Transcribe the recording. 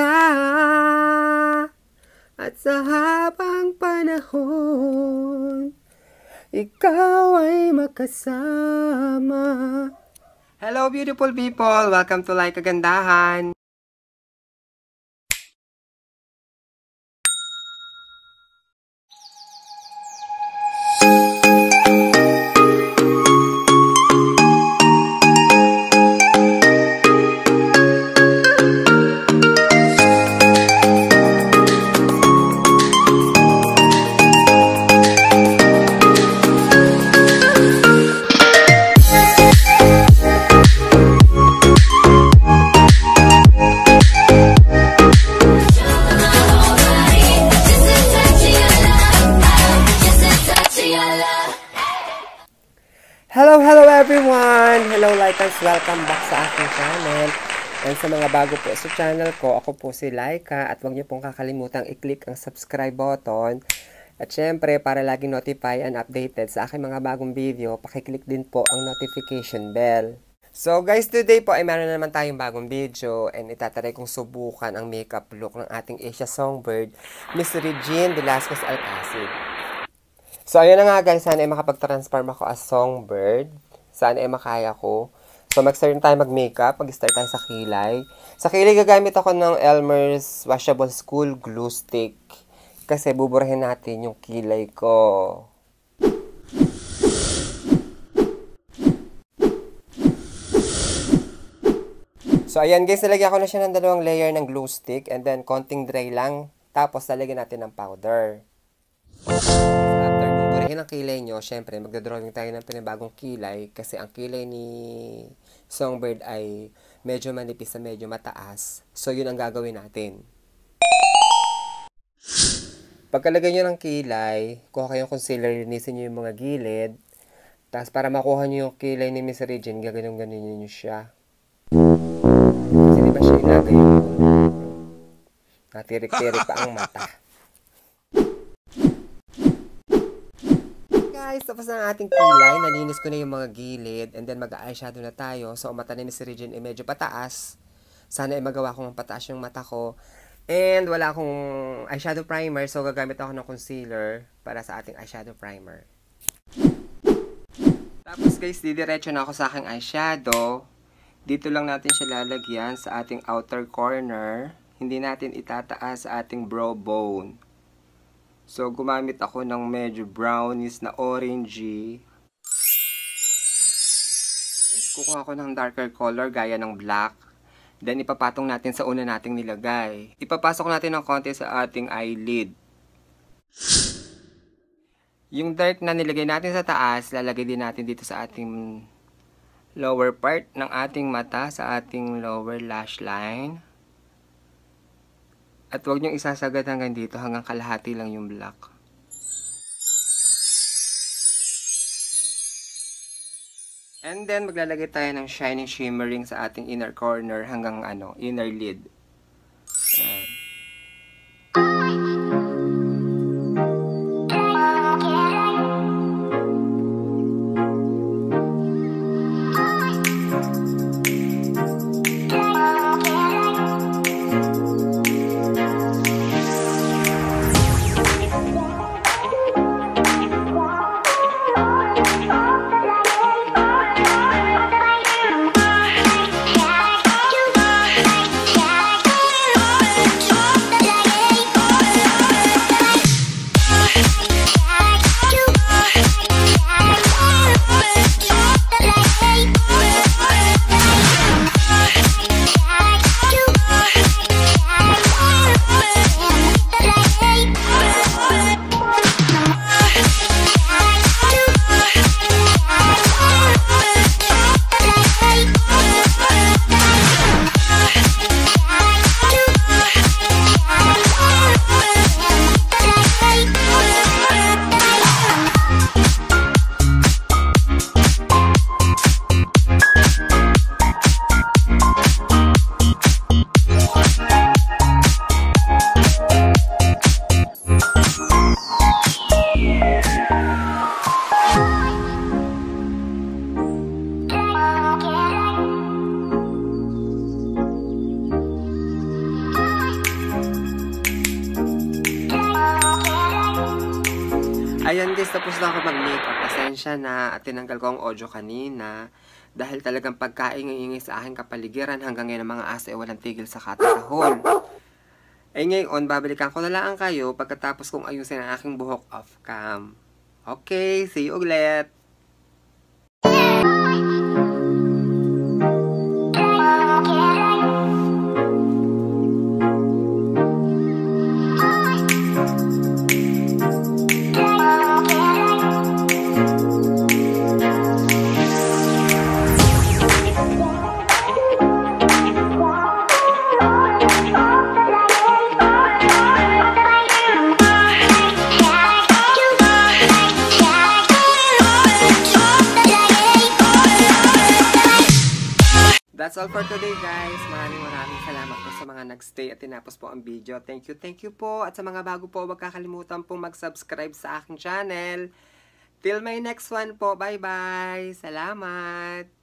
ka At sa habang panahon Ikaw ay makasama Hello beautiful people! Welcome to Like Kagandahan! Everyone! Hello Lighters! Welcome back sa aking channel. And sa mga bago po sa channel ko, ako po si Laika at huwag niyo pong kakalimutang i-click ang subscribe button. At syempre, para lagi notify and updated sa aking mga bagong video, pakiclick din po ang notification bell. So guys, today po ay meron na naman tayong bagong video and itatry kong subukan ang makeup look ng ating Asia Songbird, Miss Regine Velasquez Alcacid. So, ayun na nga guys. Sana ay makapag-transform ako as songbird. Sana ay makaya ko. So, mag-start tayo mag-makeup. Mag-start tayo sa kilay. Sa kilay, gagamit ako ng Elmer's Washable School Glue Stick. Kasi buburahin natin yung kilay ko. So, ayan guys. Nalagyan ko na siya ng dalawang layer ng glue stick. And then, konting dry lang. Tapos, lalagyan natin ng powder. Burihin ang kilay nyo, syempre, magdodrawing tayo ng pinabagong kilay kasi ang kilay ni Songbird ay medyo manipis na medyo mataas. So, yun ang gagawin natin. Pagkalagay nyo ng kilay, kuha kayong concealer, linisin nyo yung mga gilid. Tapos, para makuha nyo yung kilay ni Miss Regine, gaganong-ganon nyo siya. Kasi di ba siya yung natirik-tirik pa ang mata. Guys, tapos na ang ating kilay. Nalinis ko na yung mga gilid. And then mag-eyeshadow na tayo. So, ang mata ni Miss Regine ay medyo pataas. Sana ay magawa kong pataas yung mata ko. And wala akong eyeshadow primer. So, gagamit ako ng concealer para sa ating eyeshadow primer. Tapos guys, didiretso na ako sa aking eyeshadow. Dito lang natin siya lalagyan sa ating outer corner. Hindi natin itataas sa ating brow bone. So, gumamit ako ng medyo brownish na orangey. Kukuha ko ng darker color gaya ng black. Then, ipapatong natin sa una nating nilagay. Ipapasok natin ng konti sa ating eyelid. Yung dark na nilagay natin sa taas, lalagay din natin dito sa ating lower part ng ating mata, sa ating lower lash line. At huwag niyong isasagad hanggang dito, hanggang kalahati lang yung black. And then, maglalagay tayo ng shining shimmering sa ating inner corner hanggang ano, inner lid. Guys, tapos na ako mag-makeup. Pasensya na at tinanggal ko ang audio kanina. Dahil talagang pagkaingay-ingay sa aking kapaligiran hanggang ngayon ang mga asa ay walang tigil sa katakahon. Eh ngayon, babalikan ko na lang kayo pagkatapos kong ayusin ang aking buhok off cam. Okay, see you ulit! All for today guys. Maraming maraming salamat po sa mga nagstay at tinapos po ang video. Thank you, thank you po. At sa mga bago po, huwag kakalimutan po mag-subscribe sa aking channel. Till my next one po. Bye-bye. Salamat.